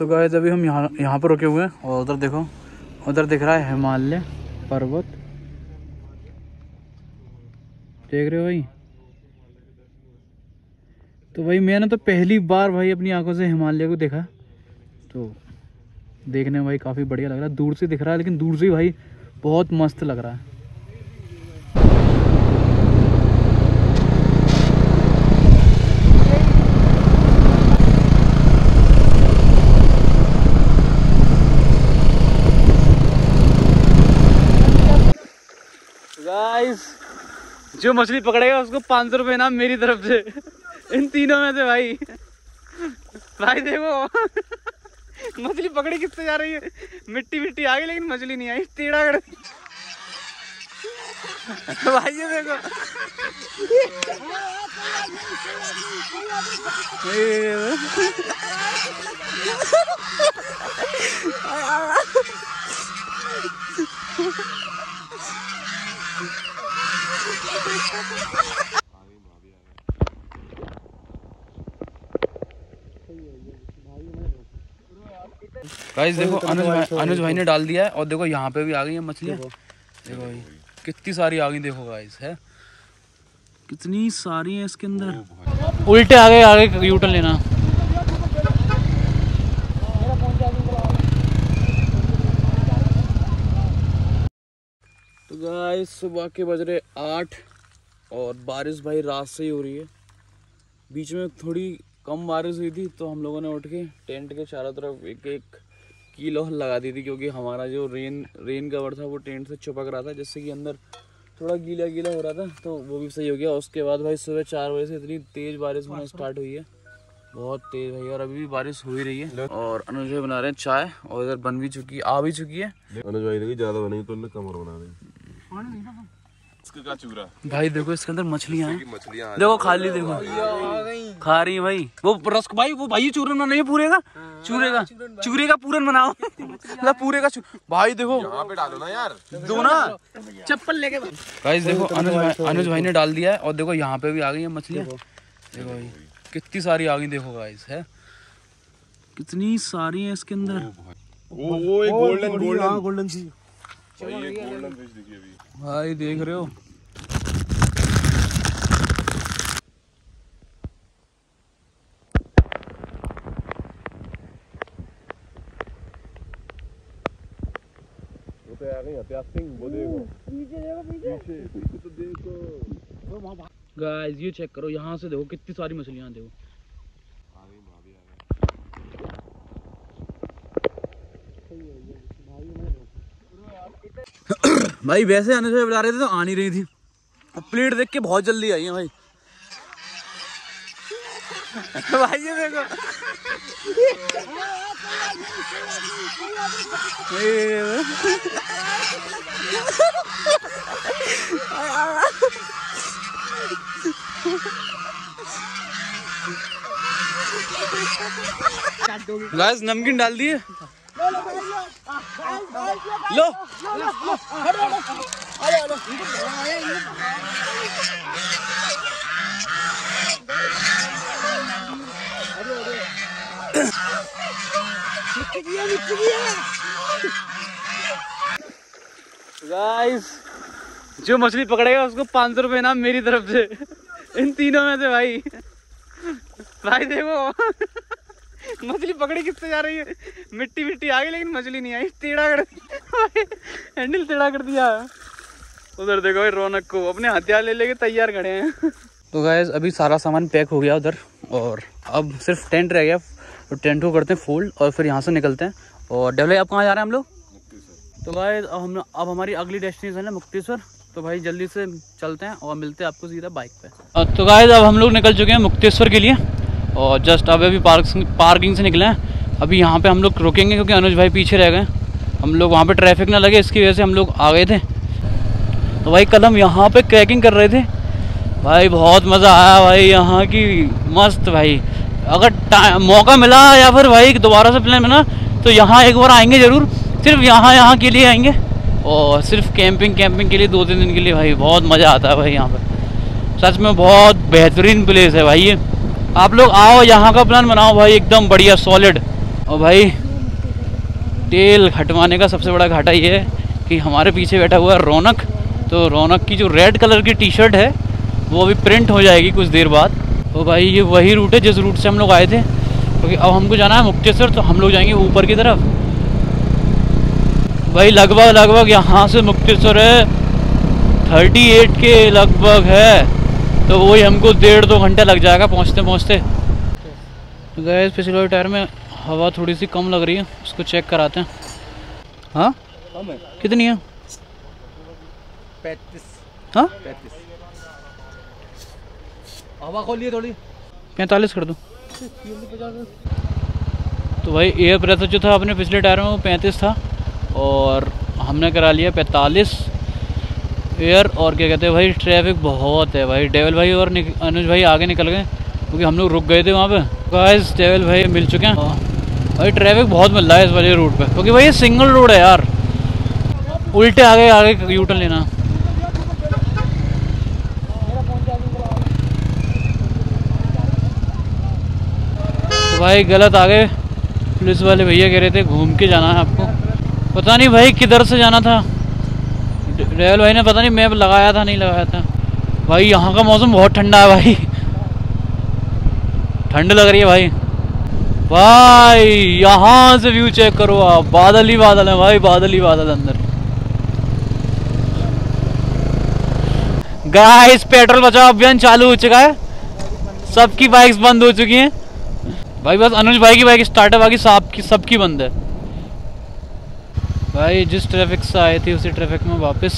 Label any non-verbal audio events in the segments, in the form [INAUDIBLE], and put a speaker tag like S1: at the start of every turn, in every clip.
S1: तो गाय अभी हम यहाँ यहाँ पर रुके हुए हैं और उधर देखो। उधर दिख रहा है हिमालय पर्वत। देख रहे हो भाई? तो भाई, मैंने तो पहली बार भाई अपनी आँखों से हिमालय को देखा। तो देखने में भाई काफ़ी बढ़िया लग रहा है। दूर से दिख रहा है, लेकिन दूर से ही भाई बहुत मस्त लग रहा है गाइस जो मछली पकड़ेगा उसको पाँच सौ रुपये इनाम मेरी तरफ़ से। इन तीनों में से भाई। भाई देखो। मछली पकड़ी किससे जा रही है? मिट्टी मिट्टी आ गई, लेकिन मछली नहीं आई। टेढ़ा कर भाई ये देखो ये गाइस देखो अनुज भाई अनुज भाई ने डाल दिया है और देखो यहाँ पे भी आ गई है मछलियाँ। देखो। भाई कितनी सारी आ गई देखो गाइस है। कितनी सारी है इसके अंदर। उल्टे आगे आगे यूटर्न लेना। तो गाइस सुबह के बज रहे आठ। और बारिश भाई रात से ही हो रही है। बीच में थोड़ी कम बारिश हुई थी तो हम लोगों ने उठ के टेंट के चारों तरफ़ एक एक कीलो लगा दी थी क्योंकि हमारा जो रेन रेन कवर था वो टेंट से चिपक रहा था जिससे कि अंदर थोड़ा गीला गीला हो रहा था तो वो भी सही हो गया। उसके बाद भाई सुबह चार बजे से इतनी तेज़ बारिश होना स्टार्ट हुई है। बहुत तेज़ भाई और अभी भी बारिश हो ही रही है। और अनुज भाई बना रहे हैं चाय और इधर बन भी चुकी आ भी चुकी है।
S2: अनुज भाई देखिए ज़्यादा बनेगी तो उन्होंने कम और बना क्या चूरा
S1: भाई देखो इसके अंदर मछलियाँ हैं।
S2: मछलियाँ
S1: देखो खाली देखो। खा रही है भाई। वो रस भाई वो भाई चूरन बना नहीं है पूरे का चूरे का चूरे का पूरन बनाओ। मतलब पूरे का भाई देखो।
S2: यहाँ पे डालो ना यार।
S1: दो ना। चप्पल लेके गाइस देखो अनुज भाई अनुज भाई ने डाल दिया है और देखो यहाँ पे भी आ गई है मछलियाँ। देखो। भाई कितनी सारी आ गई देखो गाइस है? कितनी सारी है इसके अंदर।
S2: वो वो एक गोल्डन गोल्डन
S3: गोल्डन। सी।
S2: भाई गोल्डन फ़िश दिखी अभी।
S1: भाई देख रहे हो।
S2: वो तो पीछे। तो
S1: गाइस ये चेक करो यहाँ से देखो कितनी सारी मछलियाँ देखो
S2: आ गई भाभी आ गई
S1: भाई, वैसे आने से बता रहे थे तो आ नहीं रही थी। प्लेट देख के बहुत जल्दी आई है भाई। भाई, ये देखो। गाइस नमकीन डाल दिए। लो गाइस जो मछली पकड़ेगा उसको पाँच सौ रुपये इनाम मेरी तरफ़ से। इन तीनों में से भाई। भाई देखो। मछली पकड़ी किससे जा रही है? मिट्टी मिट्टी आ गई लेकिन मछली नहीं आई। टेढ़ा कर हैंडल टेढ़ा कर दिया। उधर देखो भाई रौनक को अपने हथियार ले लेके तैयार खड़े हैं। तो गाइस अभी सारा सामान पैक हो गया उधर और अब सिर्फ़ टेंट रह गया। तो टेंट को करते हैं फोल्ड और फिर यहाँ से निकलते हैं। और डेवले आप कहाँ जा रहे हैं हम लोग? तो गाय अब हम अब हमारी अगली डेस्टिनेशन है मुक्तेश्वर। तो भाई जल्दी से चलते हैं और मिलते हैं आपको सीधा बाइक पे। तो गाइस अब हम लोग निकल चुके हैं मुक्तेश्वर के लिए। और जस्ट अब अभी पार्क पार्किंग से निकले हैं। अभी यहाँ पे हम लोग रुकेंगे क्योंकि अनुज भाई पीछे रह गए। हम लोग वहाँ पे ट्रैफ़िक ना लगे, इसकी वजह से हम लोग आ गए थे। तो भाई कल हम यहाँ पे क्रैकिंग कर रहे थे। भाई बहुत मज़ा आया भाई यहाँ की। मस्त भाई। अगर मौका मिला या फिर भाई दोबारा से प्लान बना तो यहाँ एक बार आएँगे ज़रूर। सिर्फ़ यहाँ यहाँ के लिए आएँगे। और सिर्फ़ कैंपिंग कैंपिंग के लिए दो तीन दिन के लिए भाई बहुत मज़ा आता है भाई यहाँ पर सच में बहुत बेहतरीन प्लेस है भाई ये। आप लोग आओ, यहाँ का प्लान बनाओ भाई, एकदम बढ़िया सॉलिड और भाई, तेल हटवाने का सबसे बड़ा घाटा ये है कि हमारे पीछे बैठा हुआ है रौनक। तो रौनक की जो रेड कलर की टी शर्ट है, वो अभी प्रिंट हो जाएगी कुछ देर बाद। तो भाई, ये वही रूट है जिस रूट से हम लोग आए थे। क्योंकि तो अब हमको जाना है मुक्तेश्वर तो हम लोग जाएँगे ऊपर की तरफ़। भाई लगभग लगभग यहाँ से मुक्तेश्वर है। थर्टी एट के लगभग है। तो वही हमको डेढ़ दो घंटे लग जाएगा पहुँचते पहुँचते। गए पिछले वाले टायर में हवा थोड़ी सी कम लग रही है उसको चेक कराते हैं। हाँ?
S2: है।
S1: कितनी है?
S2: पैंतीस।
S1: हाँ?
S2: पैंतीस। हवा खोलिए थोड़ी।
S1: पैंतालीस कर दो। तो भाई एयर प्रेशर जो था अपने पिछले टायर में वो पैंतीस था और हमने करा लिया पैंतालीस। एयर और क्या कहते हैं भाई ट्रैफ़िक बहुत है भाई। डेवल भाई और अनुज भाई आगे निकल गए क्योंकि हम लोग रुक गए थे वहाँ पे। गाइस डेवल भाई मिल चुके हैं। भाई ट्रैफ़िक बहुत मिल रहा है इस वाले रूट पे। क्योंकि भाई ये सिंगल रोड है यार। उल्टे आगे आगे यूटर्न लेना। तो भाई गलत आ गए पुलिस वाले भैया कह रहे थे घूम के जाना है आपको। पता नहीं भाई किधर से जाना था? रेवल भाई ने पता नहीं मैप लगाया था, नहीं लगाया था। भाई, यहाँ का मौसम बहुत ठंडा है भाई। ठंड लग रही है भाई। भाई, यहाँ से व्यू चेक करो आप। बादल ही बादल है भाई, बादल ही बादल अंदर। गाइस पेट्रोल बचाओ, अभियान चालू हो चुका है। सबकी बाइक्स बंद हो चुकी हैं। भाई, बस अनुज भाई की बाइक स्टार्ट है बाकी सब की सबकी बंद है। भाई, जिस ट्रैफ़िक से आए थे, उसी ट्रैफ़िक में वापस।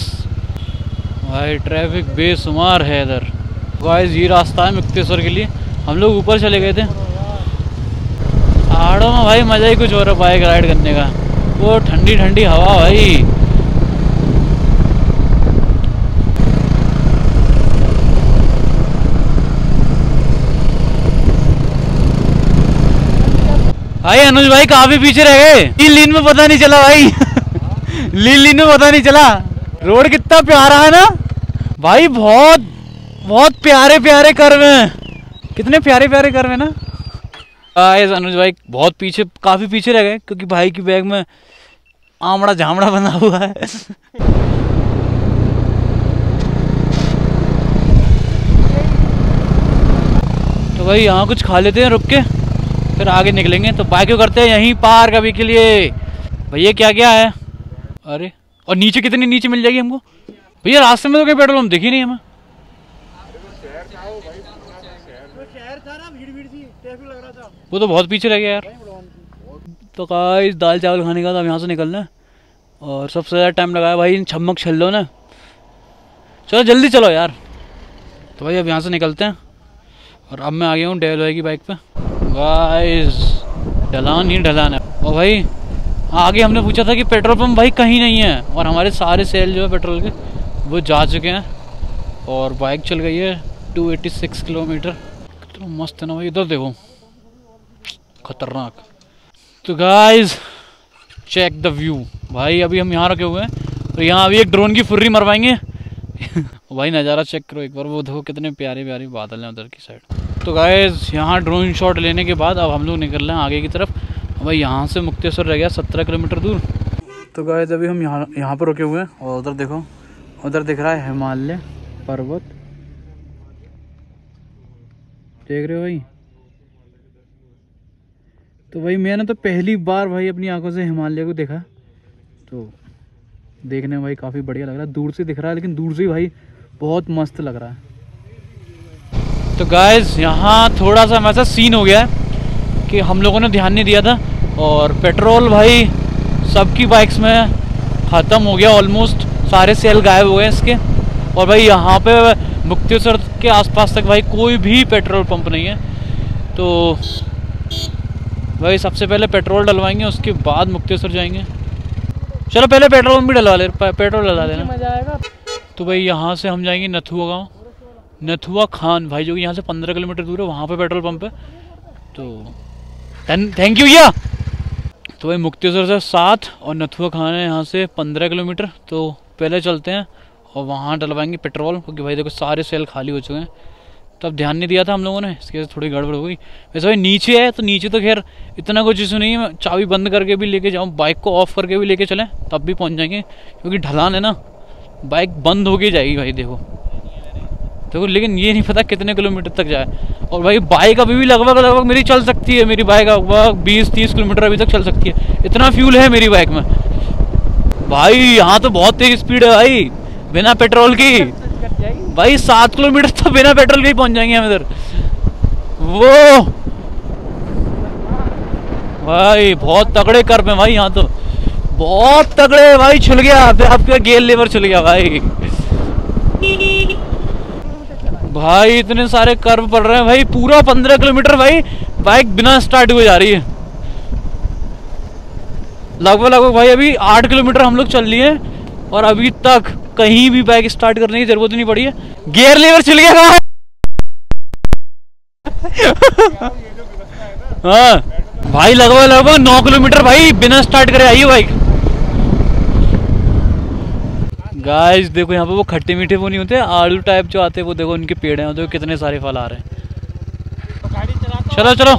S1: भाई ट्रैफ़िक बेशुमार है इधर। गाइस ये रास्ता है मुक्तेश्वर के लिए। हम लोग ऊपर चले गए थे। पहाड़ों में भाई मज़ा ही कुछ हो रहा बाइक राइड करने का। वो ठंडी ठंडी हवा भाई। भाई, अनुज भाई काफ़ी पीछे रह गए? लीन लीन में पता नहीं चला भाई। [LAUGHS] लीन में पता नहीं चला। रोड कितना प्यारा है ना? भाई, बहुत बहुत प्यारे प्यारे कर्व हैं। कितने प्यारे प्यारे कर्व हैं ना? गाइस अनुज भाई बहुत पीछे, काफ़ी पीछे रह गए, क्योंकि भाई की बैग में आमड़ा झामड़ा बना हुआ है। तो भाई, यहाँ कुछ खा लेते हैं, रुक के। फिर आगे निकलेंगे। तो बाइक करते हैं? यहीं पार कभी के लिए। भैया क्या क्या है? अरे, और नीचे कितनी नीचे मिल जाएगी हमको? भैया, रास्ते में तो कहीं पेट्रोल हम दिखी नहीं हमें। वो तो बहुत पीछे रह गया यार। तो गाइस दाल चावल खाने का था अब यहाँ से निकलना है। और सबसे ज़्यादा टाइम लगाया भाई, इन छमक लो ना। चलो, जल्दी चलो यार। तो भाई, अब यहाँ से निकलते हैं। और अब मैं आ गया हूँ, डेल की बाइक पे। गाइस ढलान ही ढलान है। और भाई आगे हमने पूछा था कि पेट्रोल पंप भाई कहीं नहीं है और हमारे सारे सेल जो है पेट्रोल के, वो जा चुके हैं और बाइक चल गई है 286 किलोमीटर। कितना मस्त है ना भाई, इधर देखो। खतरनाक। तो गाइस चेक द व्यू भाई, अभी हम यहाँ रखे हुए हैं तो यहाँ अभी एक ड्रोन की फुर्री मरवाएँगे। [LAUGHS] भाई, नज़ारा चेक करो एक बार, वो देखो कितने प्यारे प्यारे बादल हैं उधर की साइड तो गाइस यहाँ ड्रोन शॉट लेने के बाद अब हम लोग निकल रहे हैं आगे की तरफ़। भाई यहाँ से मुक्तेश्वर रह गया सत्रह किलोमीटर दूर। तो गाइस अभी हम यहाँ यहाँ पर रुके हुए हैं और उधर देखो उधर दिख रहा है हिमालय पर्वत। देख रहे हो भाई? तो भाई मैंने तो पहली बार भाई अपनी आँखों से हिमालय को देखा। तो देखने में भाई काफ़ी बढ़िया लग रहा है। दूर से दिख रहा है लेकिन दूर से ही भाई बहुत मस्त लग रहा है। तो गाइस यहाँ थोड़ा सा वैसा सीन हो गया है कि हम लोगों ने ध्यान नहीं दिया था। और पेट्रोल भाई सबकी बाइक्स में ख़त्म हो गया ऑलमोस्ट सारे सेल गायब हो गए इसके। और भाई यहाँ पे मुक्तेश्वर के आसपास तक भाई कोई भी पेट्रोल पंप नहीं है। तो भाई सबसे पहले पेट्रोल डलवाएँगे उसके बाद मुक्तेश्वर जाएँगे। चलो पहले पेट्रोल पंप भी डलवा ले पेट्रोल डलवा देना।
S3: मज़ा आएगा।
S1: तो भाई यहाँ से हम जाएँगे नथुआ गाँव। नथुआ खान भाई जो कि यहाँ से पंद्रह किलोमीटर दूर है वहाँ पे पेट्रोल पंप है। तो थैंक यू भैया। तो भाई मुक्तेश्वर से सात और नथुआ खान है यहाँ से पंद्रह किलोमीटर। तो पहले चलते हैं और वहाँ डलवाएँगे पेट्रोल, क्योंकि भाई देखो सारे सेल खाली हो चुके हैं। तब ध्यान नहीं दिया था हम लोगों ने, इसकी वजह से थोड़ी गड़बड़ हो गई। वैसे भाई नीचे है तो नीचे तो खैर इतना कुछ इशू नहीं है। चाबी बंद करके भी लेके जाऊँ, बाइक को ऑफ़ करके भी लेके चलें, तब भी पहुँच जाएँगे, क्योंकि ढलान है ना, बाइक बंद होके जाएगी भाई, देखो। देखो, लेकिन ये नहीं पता कितने किलोमीटर तक जाए। और भाई, बाइक अभी भी लगभग लगभग मेरी चल सकती है, मेरी बाइक लगभग बीस, तीस किलोमीटर अभी तक चल सकती है। इतना फ्यूल है मेरी बाइक में। भाई, यहाँ तो बहुत तेज स्पीड है भाई, बिना पेट्रोल की। भाई, सात किलोमीटर तो बिना पेट्रोल के ही पहुँच जाएँगे हम इधर। वो! भाई, बहुत तगड़े कर पे भाई यहाँ तो। बहुत तगड़े भाई, छुल गया। आपका गेल लेवर छुल गया भाई। भाई, इतने सारे कर्व पड़ रहे हैं भाई, पूरा पंद्रह किलोमीटर भाई बाइक बिना स्टार्ट हुए जा रही है। लगभग लगभग भाई, अभी आठ किलोमीटर हम लोग चल लिए हैं, और अभी तक कहीं भी बाइक स्टार्ट करने की ज़रूरत नहीं पड़ी है। गियर लेवर चल गया हाँ। भाई, लगभग लगभग नौ किलोमीटर भाई, बिना स्टार्ट करे आई है बाइक गाइस देखो यहाँ पे वो खट्टे मीठे वो नहीं होते आलू टाइप जो आते हैं वो देखो उनके पेड़ हैं देखो कितने सारे फल आ रहे हैं। चलो चलो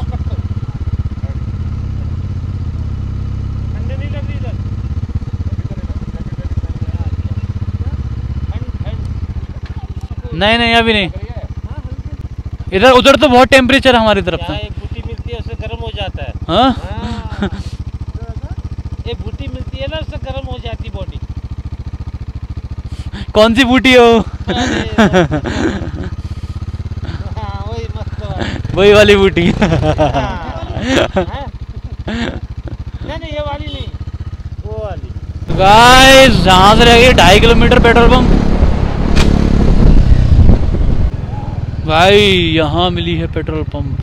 S1: नहीं नहीं अभी नहीं। इधर उधर तो बहुत टेम्परेचर है हमारी तरफ़ तो
S3: मिलती है उससे गर्म हो जाता हाँ।
S1: हाँ।
S3: एक बूटी मिलती है ना उससे गर्म हो जाती बॉडी
S1: कौन सी बूटी हो?
S3: हाँ वही वाली।
S1: वही वाली बूटी?
S3: नहीं नहीं ये वाली नहीं। वो वाली।
S1: गाइस जहाँ से रह गई ढाई किलोमीटर पेट्रोल पंप। भाई यहाँ मिली है पेट्रोल पंप।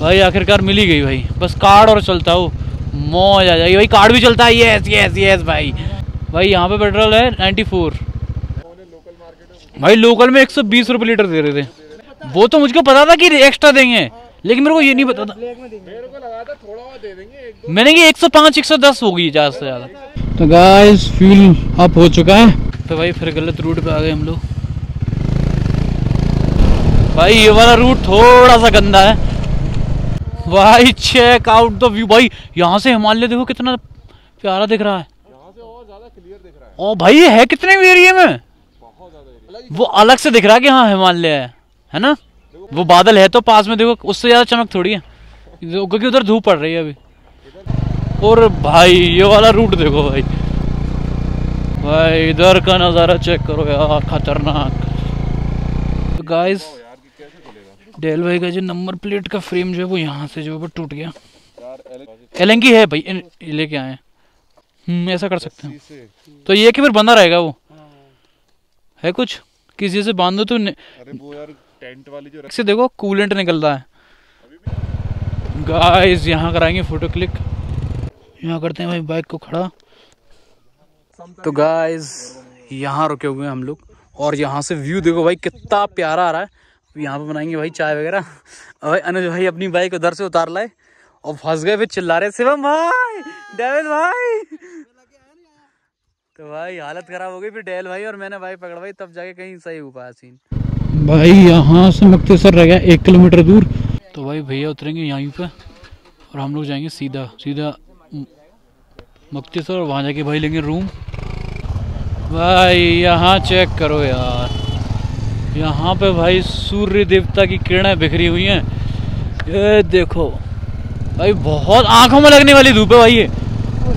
S1: भाई आखिरकार मिली गई भाई। बस कार्ड और चलता हो। मौज आ जाएगी। भाई कार्ड भी चलता है। यस यस यस भाई। भाई यहाँ पे पेट्रोल है 94 भाई लोकल में 120 रुपए लीटर दे रहे थे। वो तो मुझको पता था कि एक्स्ट्रा देंगे लेकिन मेरे को ये नहीं पता था।
S2: मेरे को लगा था थोड़ा और दे देंगे एक
S1: मैंने कि 105 110 होगी ज़्यादा से ज़्यादा। तो गाइस फ्यूल अप हो चुका है। तो भाई फिर गलत रूट पे आ गए हम लोग। भाई ये वाला रूट थोड़ा सा गंदा है। भाई चेक आउट द व्यू भाई यहाँ से हिमालय देखो कितना प्यारा दिख रहा है।
S2: यहाँ से और ज़्यादा क्लियर दिख रहा है।
S1: ओ भाई ये है कितने एरिया में? वो अलग से दिख रहा है कि हाँ हिमालय है है ना? वो बादल है तो पास में देखो, उससे ज़्यादा चमक थोड़ी है। क्योंकि उधर धूप पड़ रही है अभी। और भाई, ये वाला रूट देखो भाई। भाई, इधर का नज़ारा चेक करो यार, खतरनाक। गाइस डेल भाई का जो नंबर प्लेट का फ्रेम जो है, वो यहाँ से जो है, वो टूट गया। एलेंगी है भाई लेके आए हम्म ऐसा कर सकते हैं। तो ये कि फिर बंदा रहेगा वो? है कुछ? किसी से बाँध दो तो ने-
S2: अरे वो यार टेंट वाली जो
S1: से देखो कूलेंट निकल रहा है। गाइस यहाँ कराएँगे फ़ोटो क्लिक यहाँ करते हैं भाई बाइक को खड़ा। तो गाइस यहाँ रुके हुए हैं हम लोग। और यहाँ से व्यू देखो भाई कितना प्यारा आ रहा है। यहाँ पे बनाएँगे भाई चाय वगैरह। भाई अनुज भाई अपनी बाइक उधर से उतार लाए। और फंस गए फिर चिल्ला रहे शिवम भाई डेविड भाई तो भाई, हालत खराब हो गई फिर डेल भाई और मैंने भाई पकड़वाई तब जाके कहीं सही हो पाया सीन। भाई, यहाँ से मुक्तेसर रह गया, एक किलोमीटर दूर। तो भाई, भैया उतरेंगे यहीं पे और हम लोग जाएँगे सीधा सीधा मुक्तेसर और वहाँ जाके भाई लेंगे रूम। भाई, यहाँ चेक करो यार। यहाँ पे भाई सूर्य देवता की किरणें बिखरी हुई हैं। ये देखो, भाई, बहुत आँखों में लगने वाली धूप है भाई ये।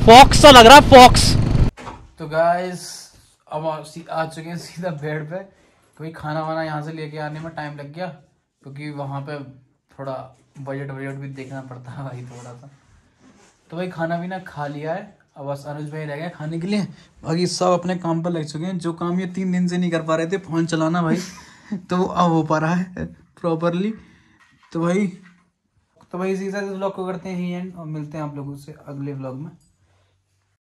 S1: फॉक्स सा लग रहा है फॉक्स गाइस अब आ सी- चुके हैं सीधा बेड पे। कोई खाना वाना यहाँ से लेके आने में टाइम लग गया, क्योंकि वहाँ पे थोड़ा बजट वजट भी देखना पड़ता है भाई थोड़ा सा। तो भाई खाना पीना खा लिया है। अब बस अनुज भाई रह गए खाने के लिए। बाकी सब अपने काम पर लग चुके हैं। जो काम ये तीन दिन से नहीं कर पा रहे थे, फ़ोन चलाना भाई। [LAUGHS] तो अब हो पा रहा है प्रॉपरली तो भाई तो भाई इसी साथ इस व्लॉग को करते हैं ही एंड और मिलते हैं आप लोगों से अगले ब्लॉग में।